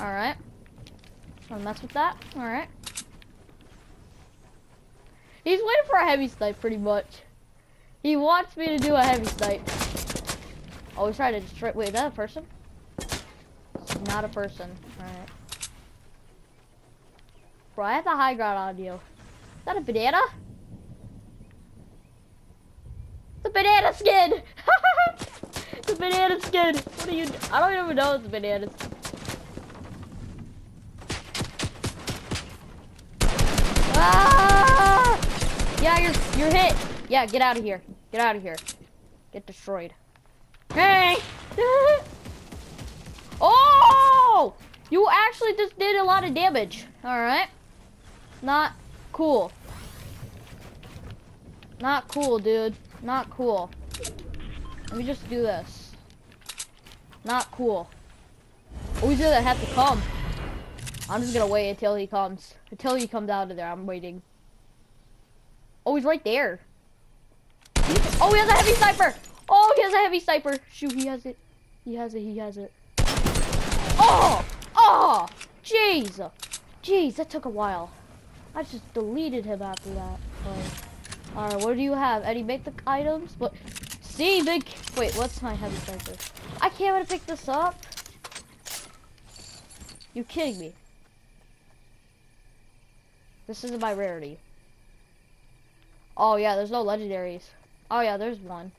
Alright. Wanna mess with that? Alright. He's waiting for a heavy snipe pretty much. He wants me to do a heavy snipe. Oh, he's trying to destroy. Wait, is that a person? It's not a person. Alright. Bro, I have the high ground on you. Is that a banana? The banana skin! the banana skin! What are you? I don't even know it's a banana skin. Ah! Yeah, you're you're hit. Yeah, get out of here. Get out of here. Get destroyed. Hey! oh! You actually just did a lot of damage. All right. Not cool. Not cool, dude. Not cool. Let me just do this. Not cool. Oh, he's gonna have to come. I'm just gonna wait until he comes. Until he comes out of there, I'm waiting. Oh, he's right there. Oh, he has a heavy sniper! Oh, he has a heavy sniper! Shoot, he has it. He has it, he has it. Oh! Oh! Jeez! Jeez, that took a while. I just deleted him after that. Alright, what do you have? Any make the items? But see, big. Wait, what's my heavy sniper? I can't even pick this up. You kidding me? This isn't my rarity. Oh yeah, there's no legendaries. Oh yeah, there's one.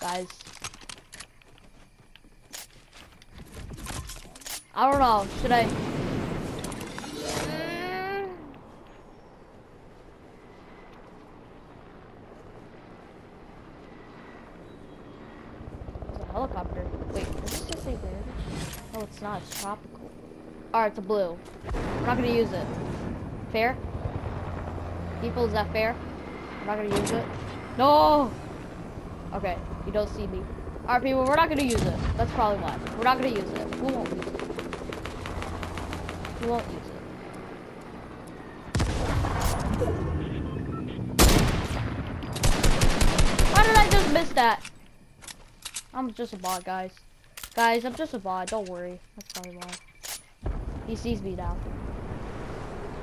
Guys. I don't know, should I? There's a helicopter. Wait, does this just say rare? Oh, it's not, it's tropical. Alright, it's a blue. We're not gonna use it. Fair? People, is that fair? We're not gonna use it? No! Okay, you don't see me. Alright, people, we're not gonna use it. That's probably why. We're not gonna use it. We won't use it. We won't use it. How did I just miss that? I'm just a bot, guys. Guys, I'm just a bot. Don't worry. That's probably why. He sees me now.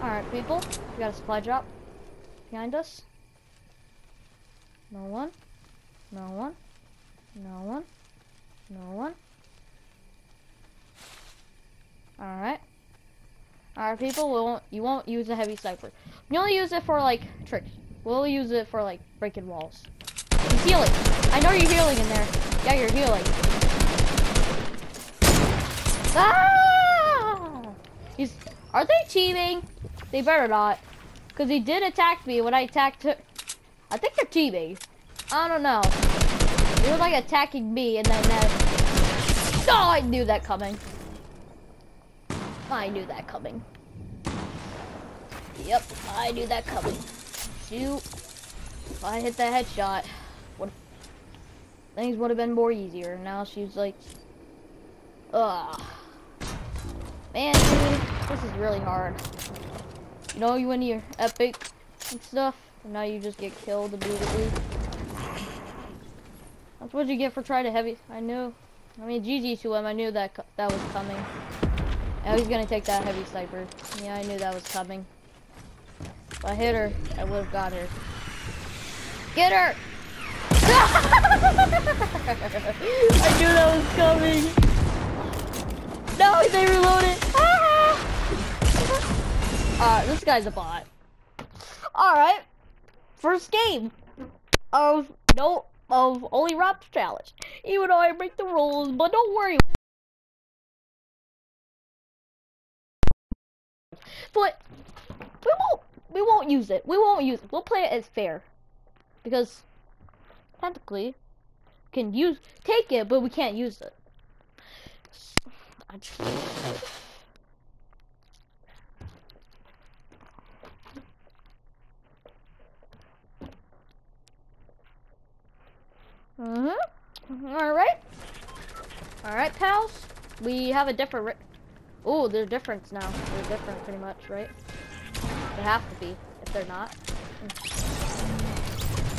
Alright, people. We got a supply drop behind us. No one. No one. No one. No one. Alright. Alright, people, we won't, you won't use a heavy sniper. You only use it for, like, tricks. We'll use it for, like, breaking walls. Healing. I know you're healing in there. Yeah, you're healing. Ah! He's, are they teaming? They better not. Because he did attack me when I attacked her. I think they're teaming. I don't know. They was like attacking me and then that. Oh, I knew that coming. I knew that coming. Yep, I knew that coming. Shoot. I hit that headshot, would things would have been more easier. Now she's like, ugh. Man, dude, this is really hard. You know, you win your epic and stuff, and now you just get killed immediately. That's what you get for trying to heavy. I knew. I mean, GG to him. I knew that that was coming. Now he's gonna take that heavy sniper. Yeah, I knew that was coming. If I hit her, I would have got her. Get her! I knew that was coming. No, they reloaded. Ah! uh, this guy's a bot. Alright. First game of no of only Wraps challenge. Even though I break the rules, but don't worry. But we won't we won't use it. We won't use it. We'll play it as fair. Because technically can use take it, but we can't use it. Mm-hmm. All right. All right, pals. We have a different. Oh, they're different now. They're different, pretty much, right? They have to be. If they're not.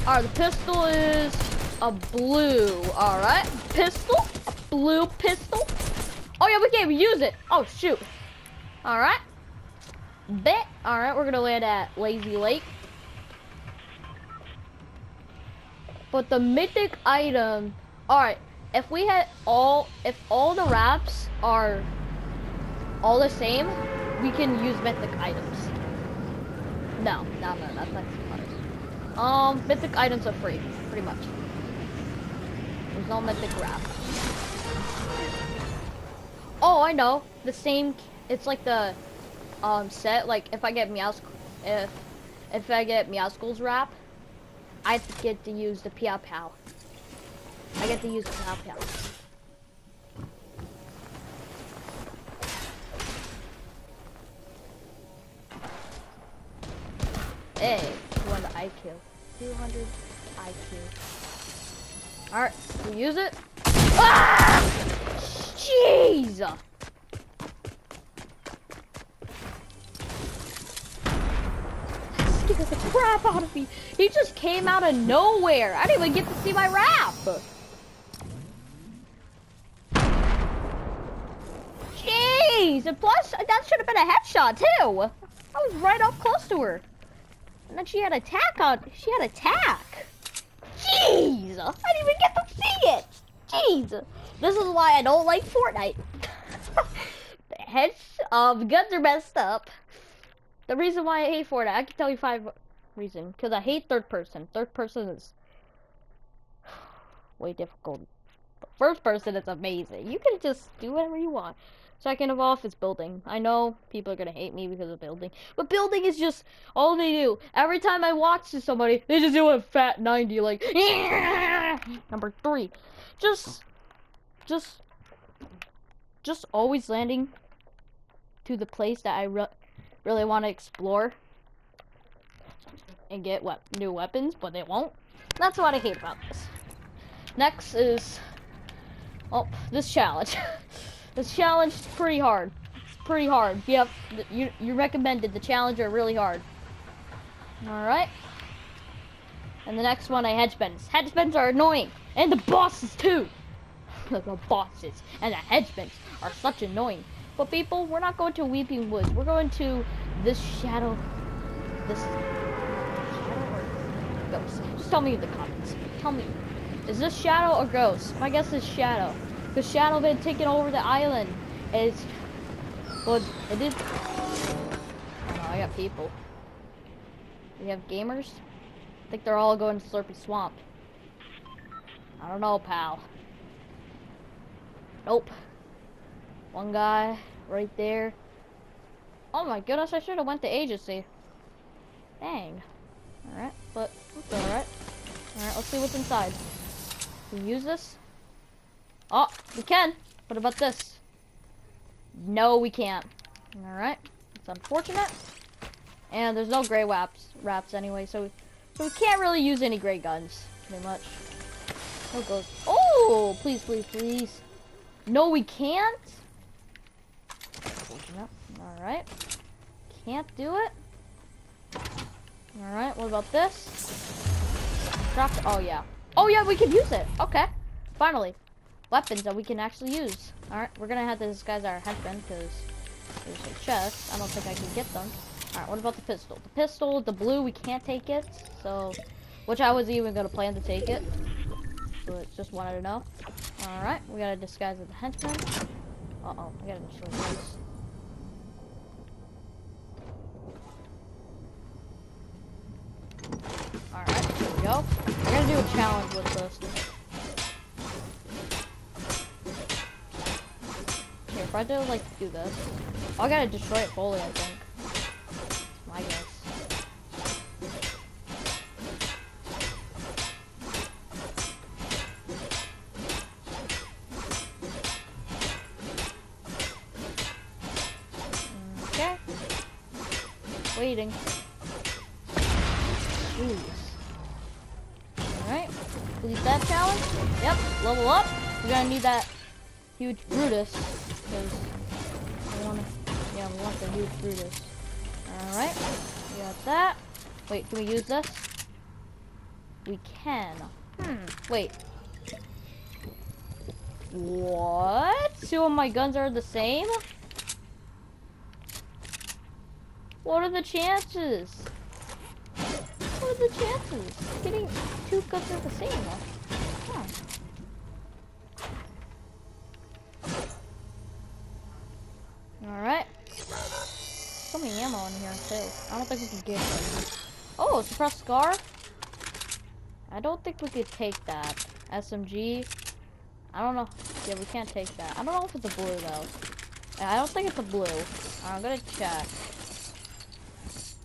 All right, the pistol is a blue. All right, pistol, blue pistol. Oh yeah, we can't use it. Oh shoot. All right. Bet. All right, we're gonna land at Lazy Lake. But the mythic item. All right, if we had all, if all the wraps are all the same, we can use mythic items. No, no, no, that's not smart. Um, mythic items are free, pretty much. There's no mythic wrap. Oh, I know. The same. It's like the um set. Like if I get Meowsk, if if I get Meowscles wrap, I get to use the Peow Peow. I get to use the Peow Peow. Hey, 200 IQ. 200 IQ. Alright, we use it. Ah! Jeez! Scared the crap out of me. He just came out of nowhere. I didn't even get to see my wrap. Jeez! And plus, that should have been a headshot too. I was right up close to her. And then she had attack on. She had attack. Jeez! I didn't even get to see it. Jeez! This is why I don't like Fortnite. the heads of guns are messed up. The reason why I hate Fortnite, I can tell you five reasons. Because I hate third person. Third person is way difficult. But first person is amazing. You can just do whatever you want. Second of all, it's building. I know people are gonna hate me because of building, but building is just all they do. Every time I watch somebody, they just do a fat 90, like, number three. Just, just, just always landing to the place that I re really want to explore and get we new weapons, but they won't. That's what I hate about this. Next is, oh, this challenge. This challenge is pretty hard. It's pretty hard. Yep, you, you recommended the challenge are really hard. Alright. And the next one, I henchmen. Henchmen are annoying. And the bosses, too. The bosses and the henchmen are such annoying. But people, we're not going to Weeping Woods. We're going to this shadow. This shadow or ghost? Just tell me in the comments. Tell me. Is this shadow or ghost? My guess is shadow. The Shadow been taking over the island. It's well, it is. Oh, I got people. We have gamers. I think they're all going to Slurpy Swamp. I don't know, pal. Nope. One guy right there. Oh my goodness, I should have went to agency. Dang. Alright, but it's alright. Alright, let's see what's inside. Can we use this? Oh, we can. What about this? No, we can't. Alright. It's unfortunate. And there's no gray wraps, wraps anyway, so, so we can't really use any gray guns, pretty much. Oh, goes. Oh, please, please, please. No, we can't. Alright. Can't do it. Alright, what about this? Drop. Oh, yeah. Oh, yeah, we can use it. Okay. Finally weapons that we can actually use. Alright, we're gonna have to disguise our henchmen because there's a chest. I don't think I can get them. Alright, what about the pistol? The pistol, the blue, we can't take it. So, which I was even gonna plan to take it. But just wanted to know. Alright, we gotta disguise as a henchman. Uh-oh, I gotta destroy this. Alright, here we go. I gotta do a challenge with this. if I do like do this, oh, I gotta destroy it fully. I think. my guess. Okay. Waiting. Ooh. Alright. Complete that challenge. Yep. Level up. We're gonna need that huge Brutus because I want to, yeah, we want the huge Brutus. Alright, we got that. Wait, can we use this? We can. Hmm, wait. What? Two of my guns are the same? What are the chances? What are the chances? Getting two guns are the same. Huh. Alright. So many ammo in here too. I don't think we can get it. Oh, suppressed scar? I don't think we could take that. SMG. I don't know. Yeah, we can't take that. I don't know if it's a blue though. I don't think it's a blue. I'm gonna check.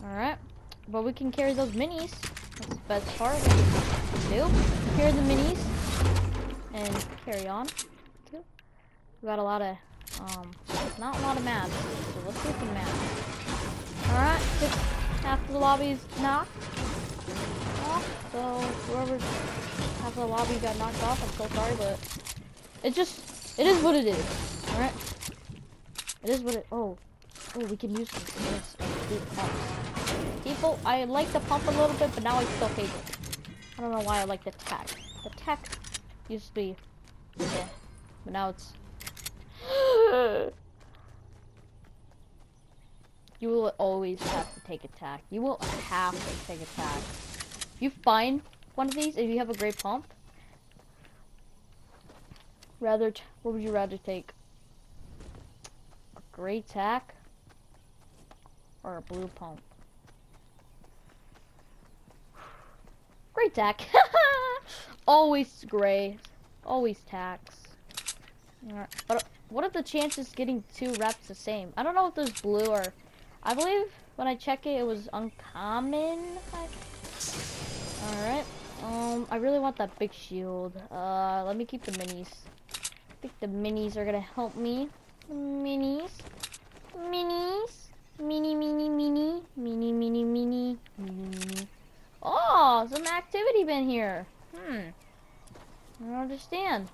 Alright. But we can carry those minis. That's the best part. Do. Carry the minis. And carry on. We got a lot of, um, not a lot of maps. So let's get some maps. Alright. Half the lobby's knocked. Off, so whoever half the lobby got knocked off, I'm so sorry, but it just, it is what it is. Alright? It is what it, oh. Oh, we can use this. People, I like the pump a little bit, but now I still hate it. I don't know why I like the tack. The tack used to be, yeah, but now it's. you will always have to take attack. You will have to take attack. If you find one of these, if you have a great pump, rather, what would you rather take? A great tack or a blue pump? Great tack. always gray. Always tacks. But what are the chances getting two reps the same? I don't know if there's blue or... I believe when I check it, it was uncommon. Alright. Um, I really want that big shield. Uh, let me keep the minis. I think the minis are gonna help me. Minis. Minis. Mini, mini, mini. Mini, mini, mini. Mini, mini. Oh, some activity been here. Hmm. I don't understand.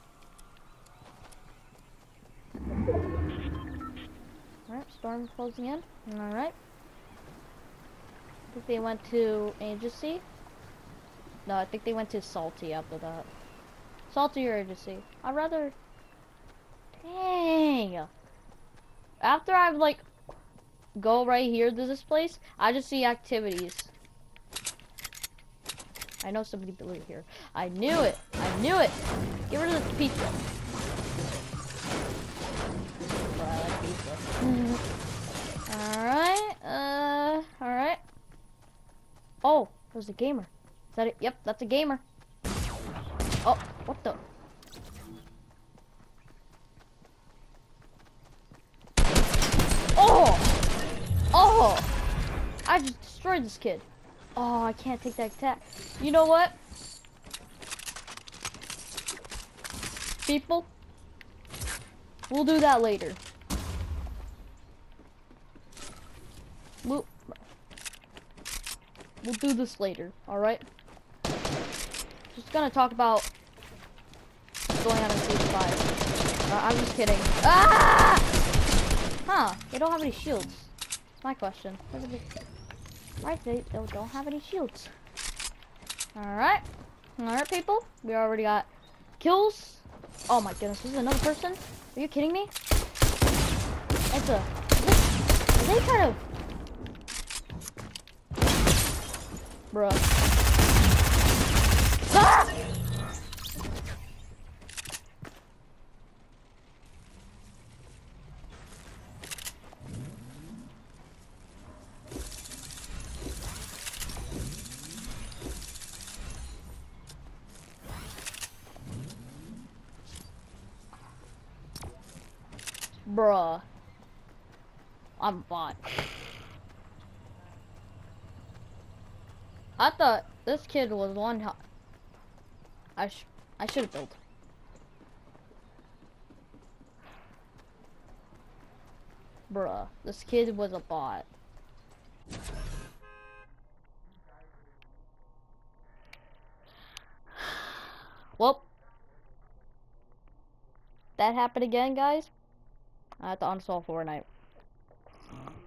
Alright, storm closing in. Alright. I think they went to agency. No, I think they went to salty after that. Salty or agency. I'd rather... Dang! After I've like go right here to this place, I just see activities. I know somebody built here. I knew it. I knew it. Get rid of the pizza. I like pizza. alright. Uh, alright. Oh, there's a gamer. Is that it? Yep, that's a gamer. Oh, what the? Oh! Oh! I just destroyed this kid. Oh, I can't take that attack. You know what? People, we'll do that later. We'll, we'll do this later, alright? Just gonna talk about going on a siege 5. Uh, I'm just kidding. Ah! Huh, they don't have any shields. My question. Right, they, they don't have any shields. Alright. Alright, people. We already got kills. Oh my goodness, this is another person? Are you kidding me? It's a... Are they kind of... Bruh. Ah! Bruh. I'm bot. I thought this kid was one I sh I should have built. Bruh, this kid was a bot. Well, that happened again, guys. I had to uninstall Fortnite.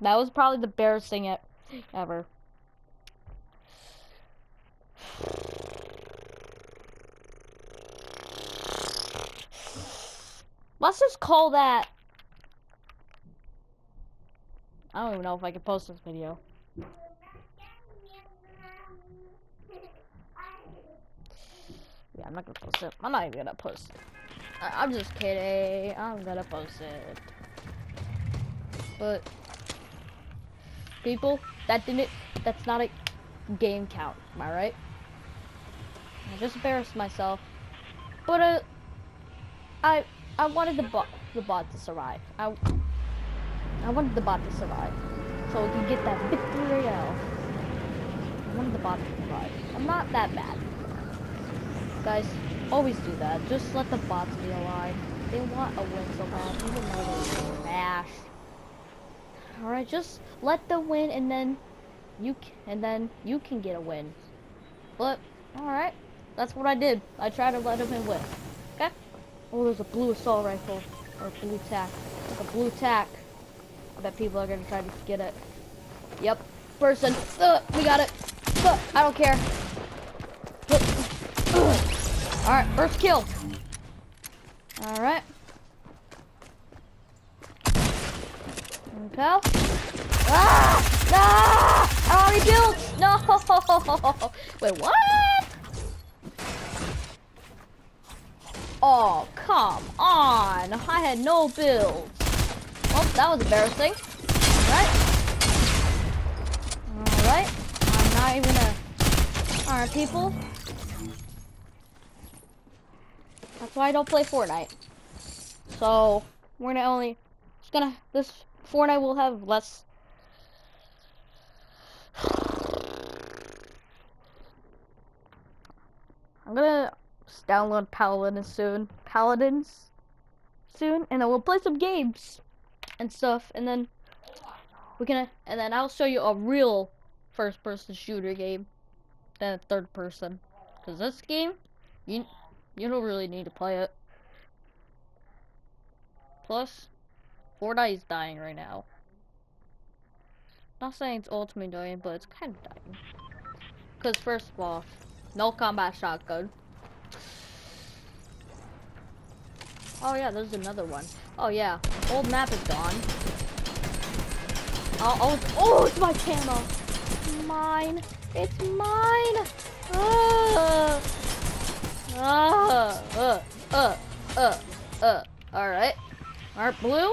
That was probably the barest thing ever. Let's just call that... I don't even know if I can post this video. Yeah, I'm not gonna post it. I'm not even gonna post it. I I'm just kidding. I'm gonna post it. But people, that didn't. That's not a game count. Am I right? I just embarrassed myself. But uh, I I wanted the bot the bot to survive. I I wanted the bot to survive, so we could get that victory out. I wanted the bot to survive. I'm not that bad. Guys, always do that. Just let the bots be alive. They want a win so bad, even though they're smash. Alright, just let them win and then you can, and then you can get a win. But, alright. That's what I did. I tried to let him win. Okay? Oh, there's a blue assault rifle. Or blue tack. A blue tack. I bet people are gonna try to get it. Yep. Person. Ugh, we got it. Ugh, I don't care. Alright, first kill. Alright. Okay. Ah! Ah! I already built! No! Wait, what? Oh, come on. I had no builds. Well, that was embarrassing. Alright. Alright. I'm not even a... Alright, people. That's why I don't play Fortnite. So, we're gonna only... It's gonna... This Fortnite will have less... I'm gonna download Paladins soon. Paladins soon, and then we'll play some games and stuff, and then we can, and then I'll show you a real first-person shooter game than a third person. Cause this game, you you don't really need to play it. Plus, Fortnite is dying right now. Not saying it's ultimately dying, but it's kind of dying. Cause first of all, no combat shotgun. Oh yeah, there's another one. Oh yeah, old map is gone. Oh, oh, oh it's my camo. Mine. It's mine. Ah. Ah. Uh, uh, uh, uh. All right. All right, blue.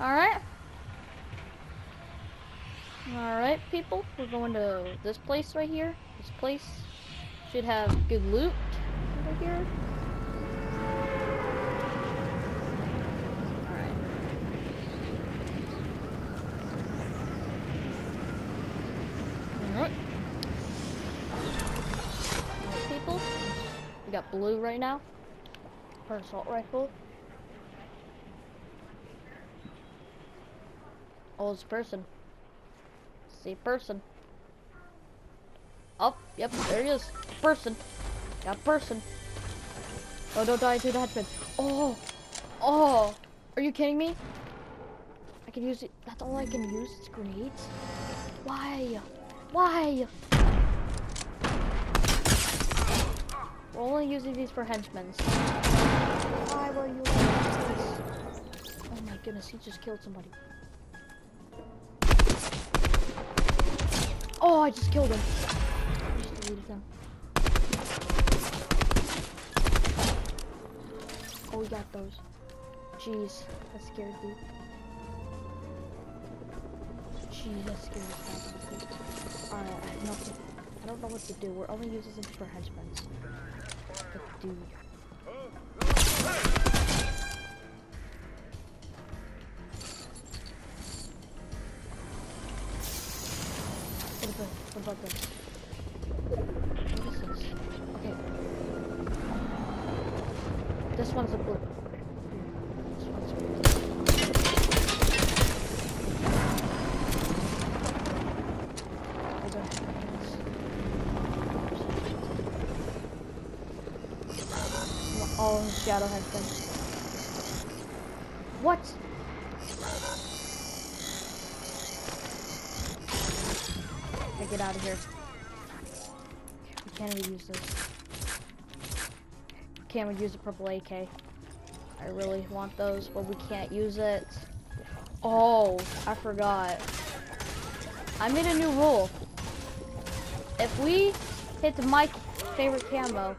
All right. All right, people. We're going to this place right here. This place should have good loot over here. Alright. Alright. People. We got blue right now. For assault rifle. Oh, person. See person. Oh, yep, there he is. Person. Got person. Oh, don't die to the headman. Oh, oh, are you kidding me? I can use it. That's all I can use. It's grenades. Why? Why? We're only using these for henchmen. Why were you? Oh my goodness, he just killed somebody. Oh, I just killed him. Just deleted him. Oh, we got those. Jeez, that scared me. Jeez, that scared me. Alright, I nothing. I don't know what to do. We're only using them for henchmen dude. What about this? What is this? Okay. This one's a blue. This one's blue. Oh, Shadow has been. What? Get out of here. We can't even use this. Can't even use the purple AK. I really want those, but we can't use it. Oh, I forgot. I made a new rule. If we hit my favorite camo,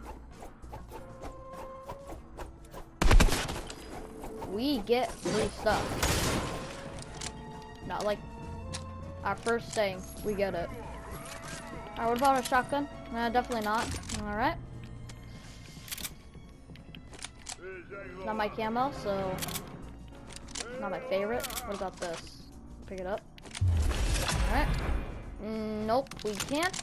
we get free stuff. Not like our first thing, we get it. Alright, what about a shotgun? Nah, definitely not. Alright. Not my camo, so not my favorite. What about this? Pick it up. Alright. Mm, nope, we can't.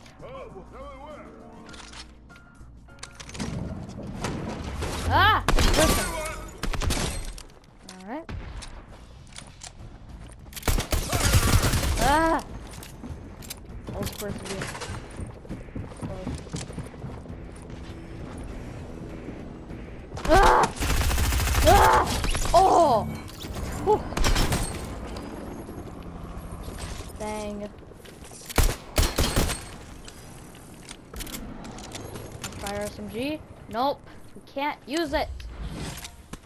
Ah! Alright. Ah! I was supposed to be close. Ah! Ah! Oh! Whew. Dang. Fire SMG. Nope. We can't use it.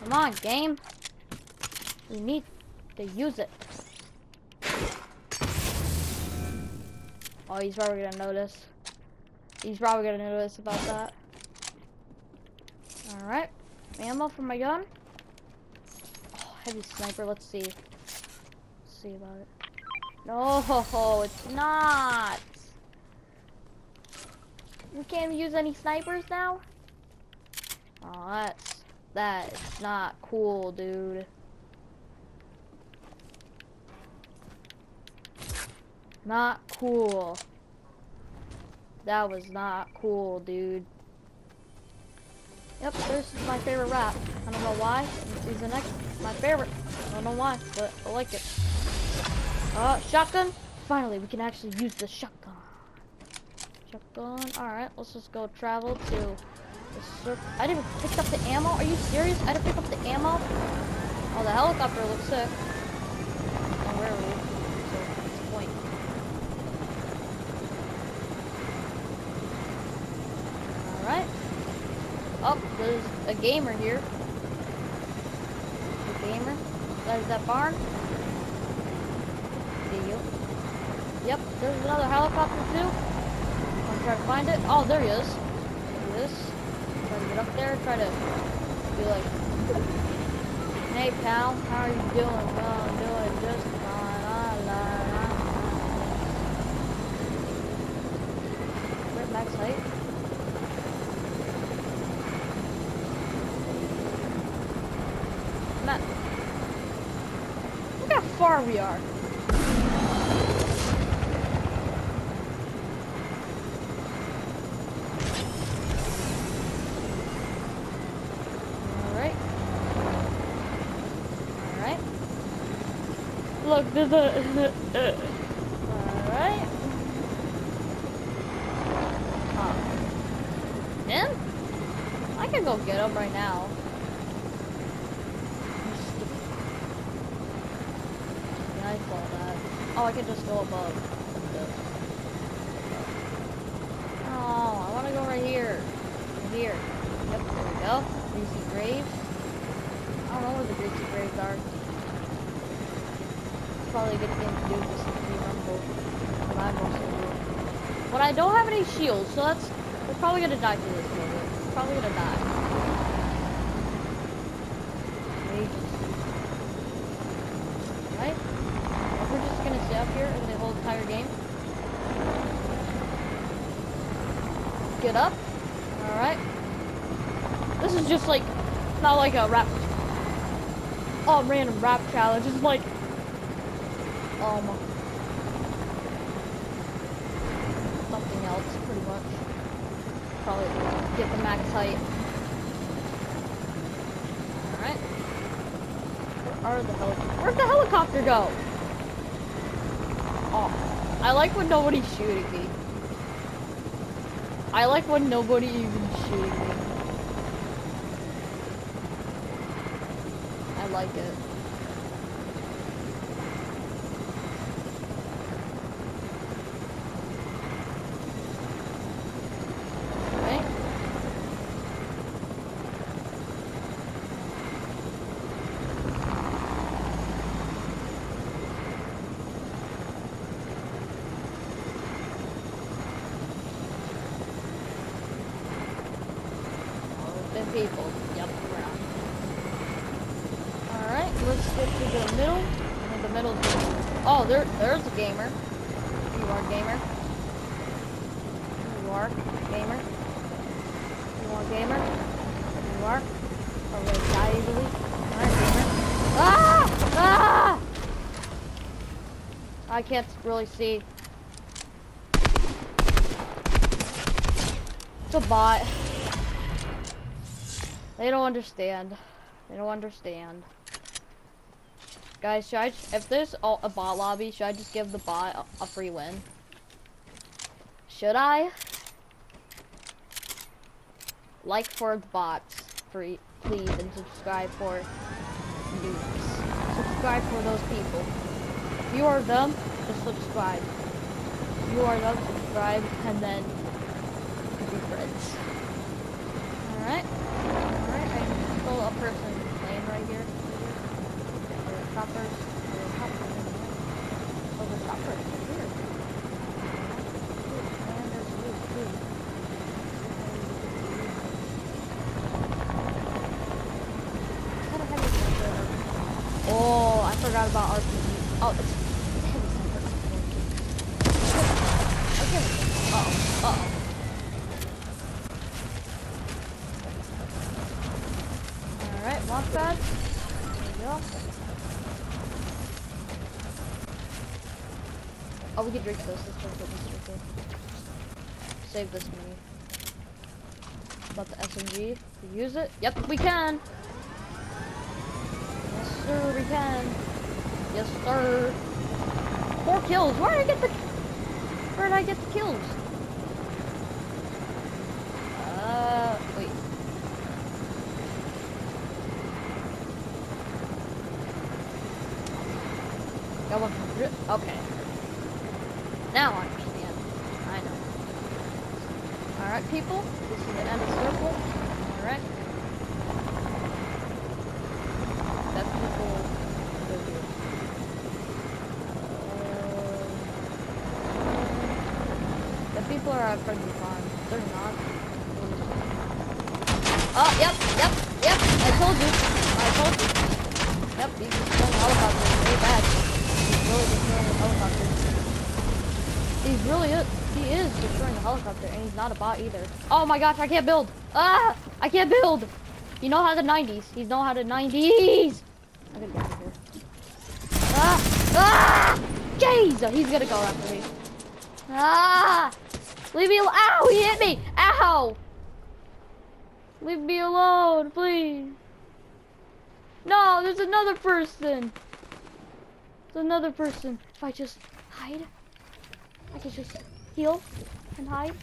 Come on, game. We need to use it. Oh, he's probably gonna notice. He's probably gonna notice about that. Alright. Ammo for my gun. Oh, heavy sniper. Let's see. Let's see about it. No, it's not. We can't use any snipers now? Oh, that's that is not cool, dude. Not cool. That was not cool, dude. Yep, this is my favorite wrap. I don't know why. Is the next my favorite. I don't know why, but I like it. Uh, shotgun. Finally, we can actually use the shotgun. Shotgun. All right, let's just go travel to the circle. I didn't pick up the ammo. Are you serious? I didn't pick up the ammo. Oh, the helicopter looks sick. Oh, where are we? So, what's the point? All right. Oh, there's a gamer here. A gamer. That is that barn. See you. Yep, there's another helicopter too. I'm trying to find it. Oh, there he is. There he is. Try to get up there. Try to be like, hey pal, how are you doing? Well, I'm doing just fine. La, la, la. Where's max height? Not. Look how far we are. Alright. Alright. Look, there's a... Uh, alright. Huh. Him? I can go get him right now. I fall that? Oh, I can just go above. Oh, I want to go right here. Right here. Yep, there we go. Greasy graves. I don't know where the greasy graves are. Probably a good thing to do just to be humble. But I don't have any shields, so that's we're probably gonna die through this moment. We're probably gonna die. Right? We're just gonna stay up here in the whole entire game. Get up. Alright. This is just like, not like a wrap, oh, random wrap challenge. It's like, um, something else, pretty much. Probably get the max height. Alright. Where are the helicopters? Where'd the helicopter go? Oh, I like when nobody's shooting me. I like when nobody even shooting me. I like it. Right? people. Yep, around. Alright, let's get to the middle. I think the middle. Oh, there, there's a gamer. You are gamer. You are gamer. You are gamer. You are. Oh, wait, die easily. Alright, gamer. Ah! Ah! I can't really see. It's a bot. They don't understand. They don't understand. Guys, should I, if there's a bot lobby, should I just give the bot a, free win? Should I? Like for the bots, free, please, and subscribe for noobs. Subscribe for those people. If you are them, just subscribe. If you are them, subscribe, and then be friends. Alright. Alright, I can pull a person. Or the. Oh, here. Oh, I forgot about RPG. Oh, it's heavy sniper. Okay. Uh-oh. Uh-oh. Alright, launch pad. There we go. Oh, we can drink this. Let's drink it. Let's drink. Save this money. About the SMG. We use it? Yep, we can. Yes, sir, we can. Yes, sir. Four kills. Where did I get the? Where did I get the kills? Uh, wait. Got one Okay. Now I understand. I know. Alright, people. This is the end of the circle. Alright. That people go here. Uh, the people are at Frenzy Farm. They're not. Oh, yep, yep, yep. I told you. I told you. Yep, he's destroying helicopters. Way bad. He's really destroying the helicopters. He's really is. He is destroying the helicopter, and he's not a bot either. Oh my gosh, I can't build. Ah, I can't build. You know how the 90s. He's know how the 90s. I'm gonna get here. Ah, ah, jeez, he's gonna go after me. Ah, leave me alone. Ow, he hit me. Ow. Leave me alone, please. No, there's another person. There's another person. If I just hide, I can just heal and hide.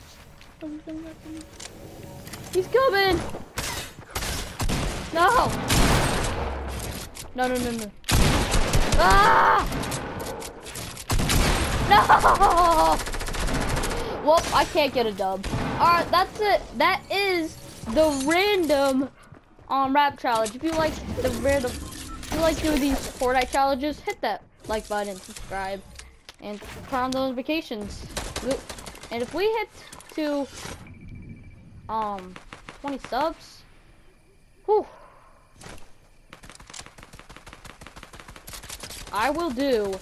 He's coming. No. No, no, no, no. Ah! No! Well, I can't get a dub. Alright, that's it. That is the random um wrap challenge. If you like the random if you like doing these Fortnite challenges, hit that like button, subscribe, and turn on those notifications. And if we hit to um 20 subs, whew, I will do.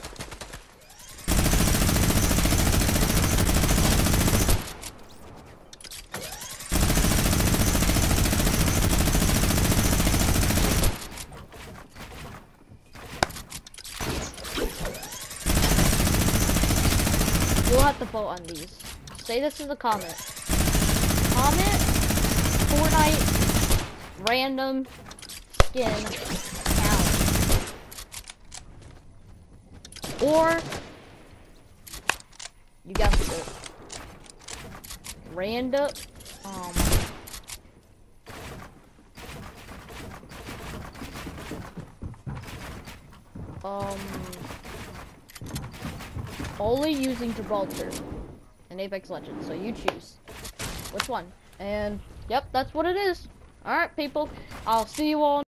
You'll have to vote on these. Say this is a comment. Comment Fortnite random skin challenge. Or you guessed it. Random um um only using Gibraltar in Apex Legends. So you choose which one. And yep, that's what it is. All right, people. I'll see you all.